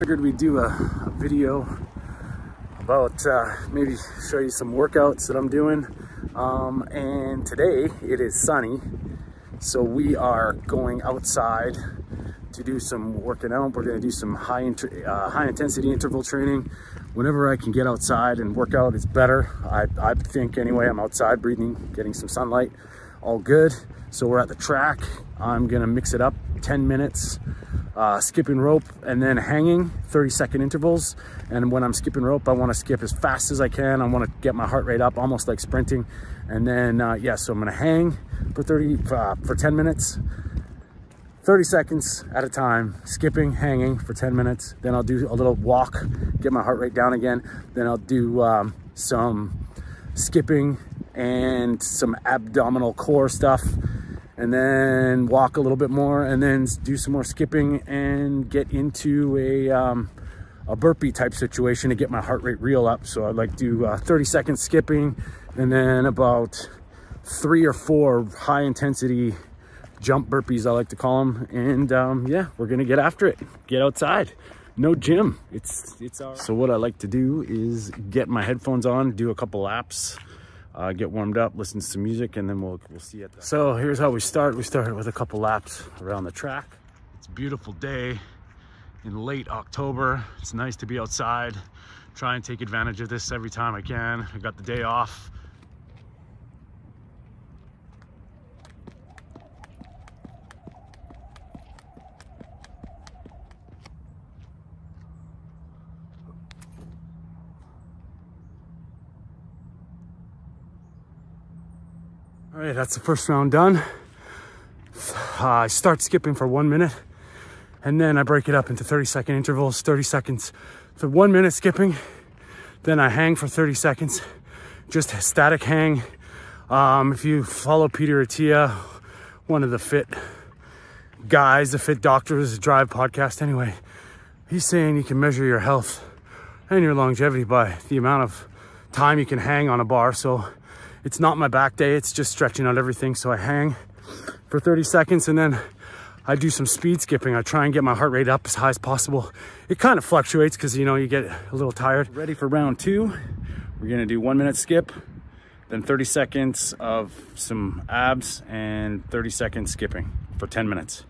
Figured we'd do a, a video about uh, maybe show you some workouts that I'm doing. Um, and today it is sunny, so we are going outside to do some working out. We're gonna do some high, uh, high intensity interval training. Whenever I can get outside and work out, it's better. I, I think anyway, I'm outside breathing, getting some sunlight, all good. So we're at the track. I'm gonna mix it up, 10 minutes, uh, skipping rope and then hanging 30 second intervals. And when I'm skipping rope, I wanna skip as fast as I can. I wanna get my heart rate up, almost like sprinting. And then, uh, yeah, so I'm gonna hang for 30, uh, for 10 minutes, 30 seconds at a time, skipping, hanging for 10 minutes. Then I'll do a little walk, get my heart rate down again. Then I'll do um, some skipping and some abdominal core stuff and then walk a little bit more and then do some more skipping and get into a, um, a burpee type situation to get my heart rate real up. So I'd like do uh, 30 seconds skipping and then about three or four high intensity jump burpees, I like to call them. And um, yeah, we're gonna get after it, get outside. No gym, it's, it's our... So what I like to do is get my headphones on, do a couple laps, uh, get warmed up, listen to some music, and then we'll, we'll see it. So here's how we start. We started with a couple laps around the track. It's a beautiful day in late October. It's nice to be outside. Try and take advantage of this every time I can. I got the day off. All right, that's the first round done. Uh, I start skipping for one minute and then I break it up into 30 second intervals, 30 seconds for one minute skipping. Then I hang for 30 seconds, just static hang. Um, if you follow Peter Attia, one of the fit guys, the fit doctors, drive podcast anyway, he's saying you can measure your health and your longevity by the amount of time you can hang on a bar. So it's not my back day, it's just stretching out everything. So I hang for 30 seconds and then I do some speed skipping. I try and get my heart rate up as high as possible. It kind of fluctuates because you know, you get a little tired. Ready for round two. We're gonna do one minute skip, then 30 seconds of some abs and 30 seconds skipping for 10 minutes.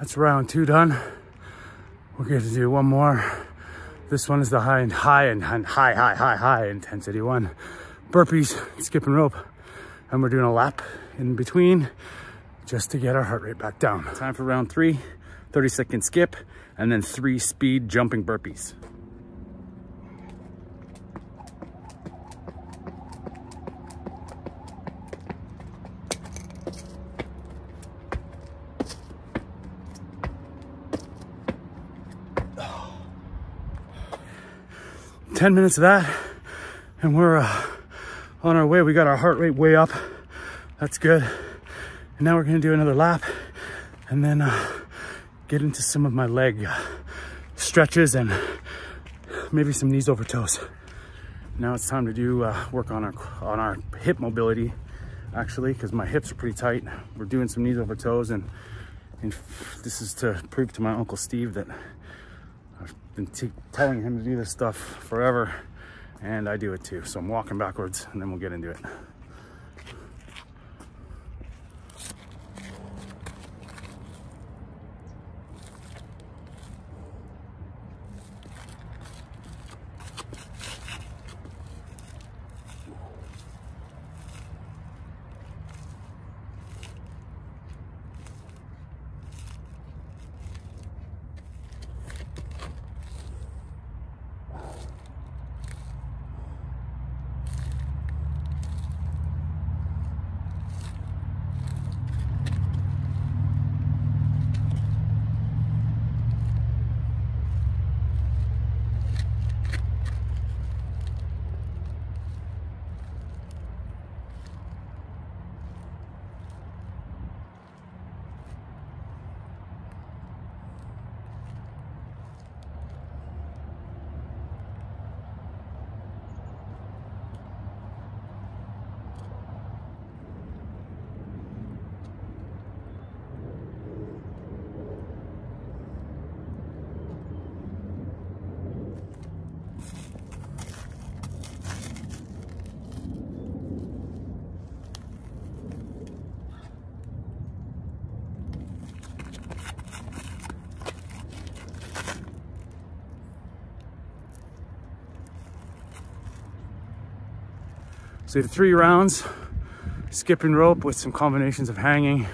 That's round two done. We're going to do one more. This one is the high and high and high, high, high, high intensity one. Burpees, skipping rope. And we're doing a lap in between just to get our heart rate back down. Time for round three, 30 second skip, and then three speed jumping burpees. 10 minutes of that and we're uh, on our way. We got our heart rate way up. That's good. And now we're gonna do another lap and then uh, get into some of my leg uh, stretches and maybe some knees over toes. Now it's time to do uh, work on our on our hip mobility, actually, because my hips are pretty tight. We're doing some knees over toes, and, and this is to prove to my uncle Steve that been telling him to do this stuff forever and I do it too. So I'm walking backwards and then we'll get into it. So three rounds, skipping rope with some combinations of hanging,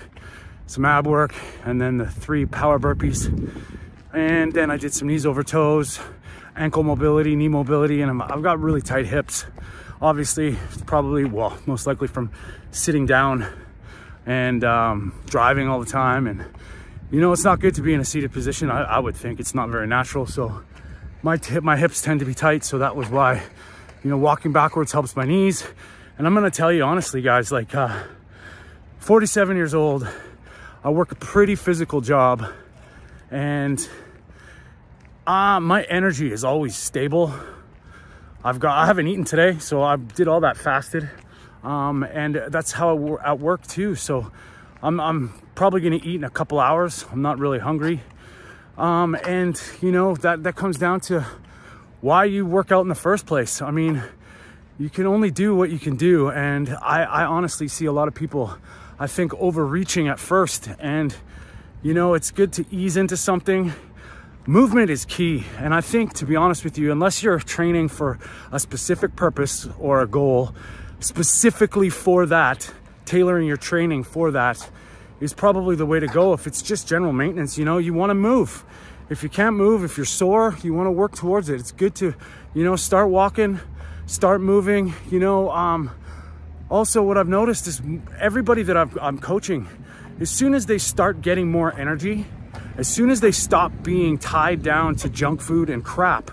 some ab work, and then the three power burpees. And then I did some knees over toes, ankle mobility, knee mobility, and i have got really tight hips. Obviously, probably, well, most likely from sitting down and um, driving all the time. And, you know, it's not good to be in a seated position. I, I would think it's not very natural. So my, my hips tend to be tight. So that was why, you know, walking backwards helps my knees. And I'm to tell you honestly, guys, like uh, 47 years old, I work a pretty physical job and uh, my energy is always stable. I've got, I haven't eaten today, so I did all that fasted. Um, and that's how I at work too. So I'm, I'm probably gonna eat in a couple hours. I'm not really hungry. Um, and you know, that, that comes down to why you work out in the first place. I mean, you can only do what you can do. And I, I honestly see a lot of people, I think overreaching at first. And you know, it's good to ease into something movement is key. And I think, to be honest with you, unless you're training for a specific purpose or a goal, specifically for that, tailoring your training for that is probably the way to go. If it's just general maintenance, you know, you want to move. If you can't move, if you're sore, you want to work towards it. It's good to, you know, start walking, start moving, you know. Um, also, what I've noticed is everybody that i I'm coaching, as soon as they start getting more energy, as soon as they stop being tied down to junk food and crap,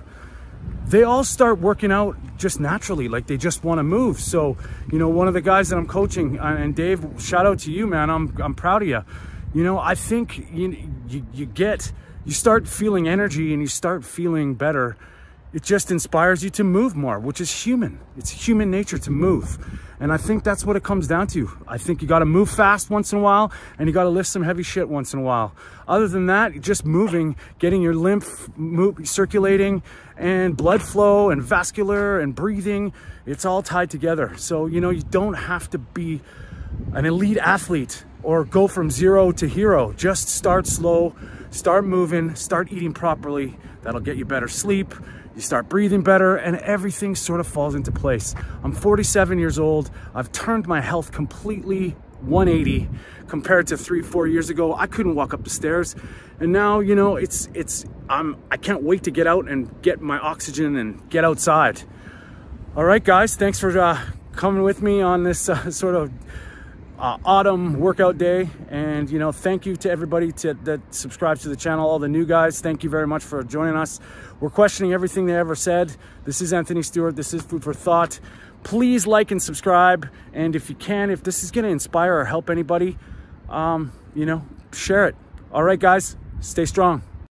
they all start working out just naturally, like they just want to move. So, you know, one of the guys that I'm coaching, uh, and Dave, shout out to you, man. I'm, I'm proud of you. You know, I think you, you, you get, you start feeling energy and you start feeling better it just inspires you to move more, which is human. It's human nature to move. And I think that's what it comes down to. I think you got to move fast once in a while and you got to lift some heavy shit once in a while. Other than that, just moving, getting your lymph circulating and blood flow and vascular and breathing, it's all tied together. So, you know, you don't have to be an elite athlete or go from zero to hero. Just start slow, start moving, start eating properly. That'll get you better sleep you start breathing better and everything sort of falls into place. I'm 47 years old. I've turned my health completely 180 compared to three, four years ago. I couldn't walk up the stairs. And now, you know, it's, it's, I'm, I can't wait to get out and get my oxygen and get outside. All right, guys, thanks for uh, coming with me on this uh, sort of uh, autumn workout day. And, you know, thank you to everybody to, that subscribes to the channel, all the new guys. Thank you very much for joining us. We're questioning everything they ever said. This is Anthony Stewart. This is Food for Thought. Please like and subscribe. And if you can, if this is going to inspire or help anybody, um, you know, share it. All right, guys, stay strong.